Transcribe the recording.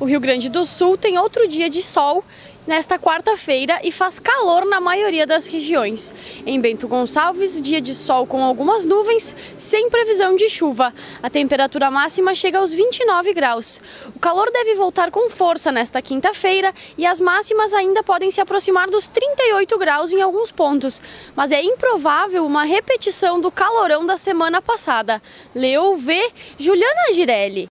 O Rio Grande do Sul tem outro dia de sol nesta quarta-feira e faz calor na maioria das regiões. Em Bento Gonçalves, dia de sol com algumas nuvens, sem previsão de chuva. A temperatura máxima chega aos 29 graus. O calor deve voltar com força nesta quinta-feira e as máximas ainda podem se aproximar dos 38 graus em alguns pontos, mas é improvável uma repetição do calorão da semana passada. Leu V. Juliana Girelli.